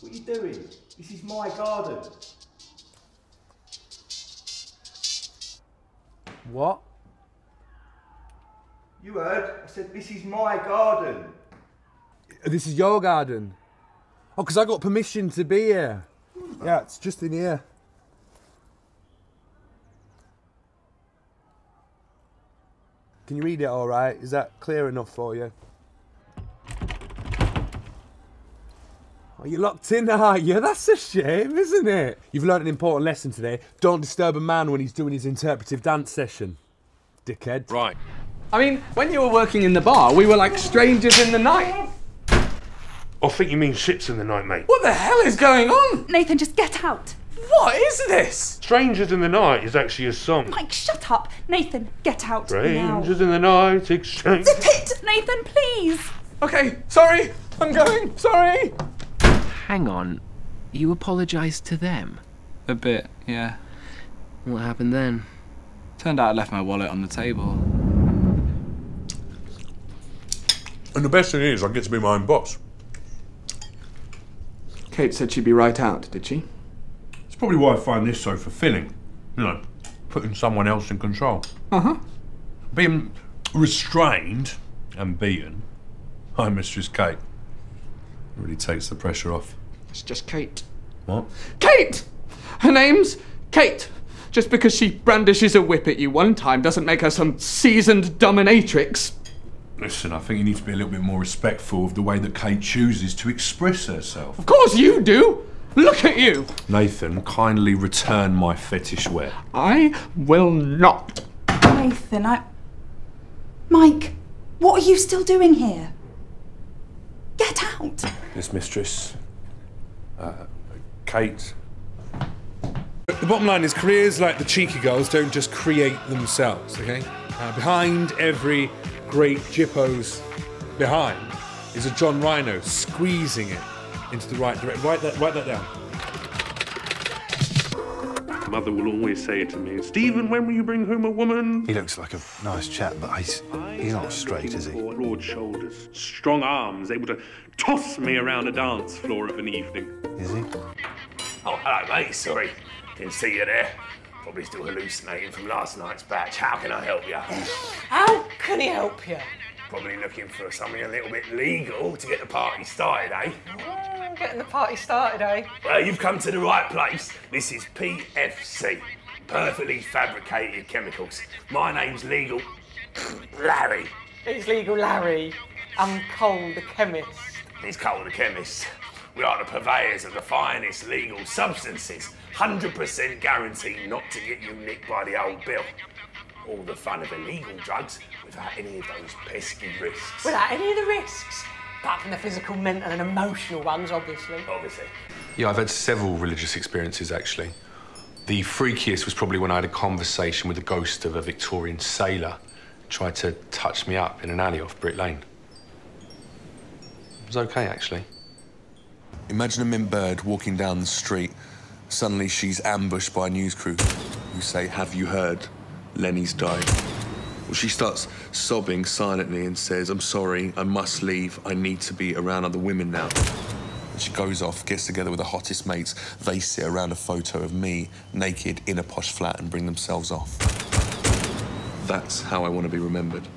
What are you doing? This is my garden. What? You heard? I said this is my garden. Uh, this is your garden. Oh, because I got permission to be here. Yeah, it's just in here. Can you read it all right? Is that clear enough for you? Oh, you're locked in, ah, are you? That's a shame, isn't it? You've learned an important lesson today. Don't disturb a man when he's doing his interpretive dance session. Dickhead. Right. I mean, when you were working in the bar, we were like strangers in the night. Oh, I think you mean ships in the night, mate. What the hell is going on? Nathan, just get out. What is this? Strangers in the Night is actually a song. Mike, shut up. Nathan, get out now. Strangers in the Night exchange. Zip it, Nathan, please. Okay, sorry. I'm going. Sorry. Hang on. You apologised to them? A bit, yeah. What happened then? Turned out I left my wallet on the table. And the best thing is, I get to be my own boss. Kate said she'd be right out, did she? It's probably why I find this so fulfilling. You know, putting someone else in control. Uh huh. Being restrained and beaten by Mistress Kate really takes the pressure off. It's just Kate. What? Kate! Her name's Kate. Just because she brandishes a whip at you one time doesn't make her some seasoned dominatrix. Listen, I think you need to be a little bit more respectful of the way that Kate chooses to express herself. Of course you do! Look at you! Nathan, kindly return my fetish wear. I will not. Nathan, I. Mike, what are you still doing here? Get out. This mistress, uh, Kate. The bottom line is careers like the Cheeky Girls don't just create themselves, okay? Uh, behind every great Jippo's behind is a John Rhino squeezing it into the right direction. Write that, write that down. Mother will always say to me, Stephen, when will you bring home a woman? He looks like a nice chap, but he's, he's not straight, is he? Broad shoulders, strong arms, able to toss me around a dance floor of an evening. Is he? Oh, hello, mate. Sorry, didn't see you there. Probably still hallucinating from last night's batch. How can I help you? How can he help you? Probably looking for something a little bit legal to get the party started, eh? Mm, getting the party started, eh? Well, you've come to the right place. This is PFC, perfectly fabricated chemicals. My name's Legal Larry. It's legal, Larry. I'm Cole, the chemist. He's Cole the chemist. We are the purveyors of the finest legal substances. 100% guaranteed not to get you nicked by the old bill. All the fun of illegal drugs without any of those pesky risks. Without any of the risks. Apart from the physical, mental, and emotional ones, obviously. Obviously. Yeah, I've had several religious experiences actually. The freakiest was probably when I had a conversation with the ghost of a Victorian sailor. Tried to touch me up in an alley off Brick Lane. It was okay actually. Imagine a Mint Bird walking down the street. Suddenly she's ambushed by a news crew who say, Have you heard? Lenny's died. Well, she starts sobbing silently and says, I'm sorry, I must leave. I need to be around other women now. And she goes off, gets together with the hottest mates. They sit around a photo of me, naked, in a posh flat and bring themselves off. That's how I want to be remembered.